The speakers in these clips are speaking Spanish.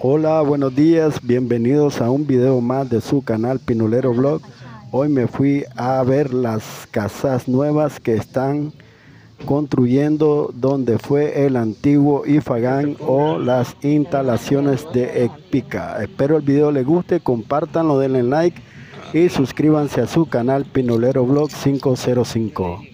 Hola, buenos días, bienvenidos a un video más de su canal Pinolero Blog. Hoy me fui a ver las casas nuevas que están construyendo donde fue el antiguo Ifagán o las instalaciones de Epica. Espero el video les guste, compártanlo, denle like y suscríbanse a su canal Pinolero Blog 505.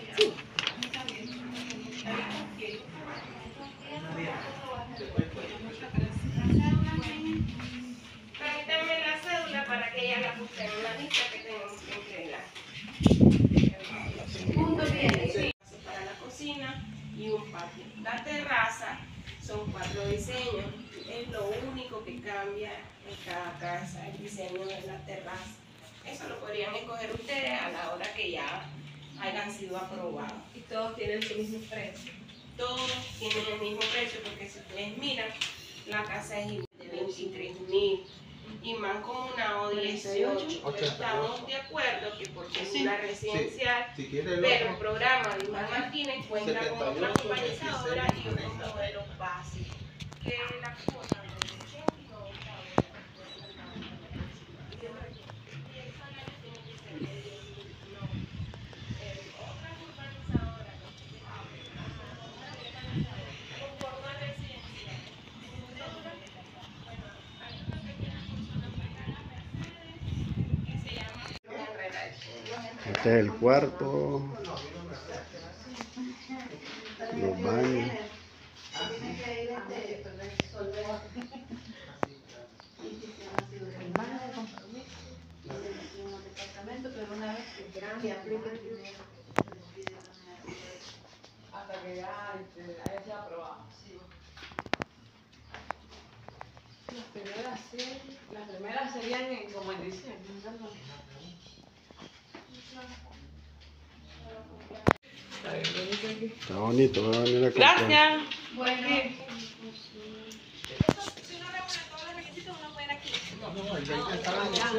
lista que tenemos que entregar. Punto viene, sí. Para la cocina y un patio. La terraza son cuatro diseños. Es lo único que cambia en cada casa, el diseño de la terraza. Eso lo podrían escoger ustedes a la hora que ya hayan sido aprobados. Y todos tienen su mismo precio. Todos tienen el mismo precio porque si ustedes miran, la casa es de 23 mil y más comunado 18. Pero estamos de acuerdo que porque es una residencial, Si quiere el pero el programa de Iván Martínez cuenta con otra 78, urbanizadora y 26, unos modelos básicos. Que la cuota de 82 Este es el cuarto. Los baños. Las primeras, las primeras serían como en diciembre. Está. Está bonito, voy a venir a comprar. Gracias. Bueno,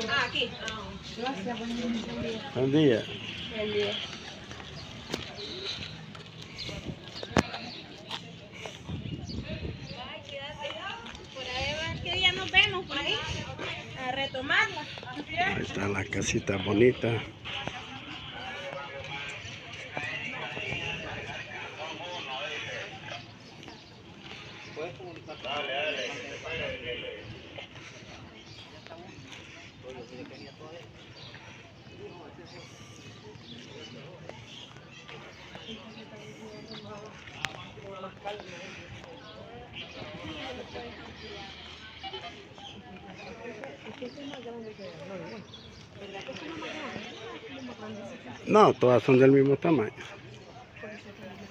Ah, aquí. Gracias, buen día. Buen día. Buen día. Ay, quédate. Por ahí va, ¿qué día nos vemos por ahí? A retomarla. Ahí está la casita bonita. No, todas son del mismo tamaño.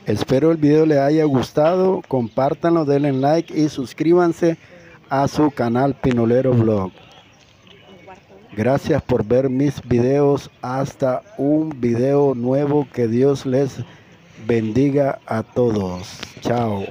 Espero el video les haya gustado. Compártanlo, denle like y suscríbanse a su canal Pinolero Blog. Gracias por ver mis videos. Hasta un video nuevo. Que Dios les bendiga a todos. Chao.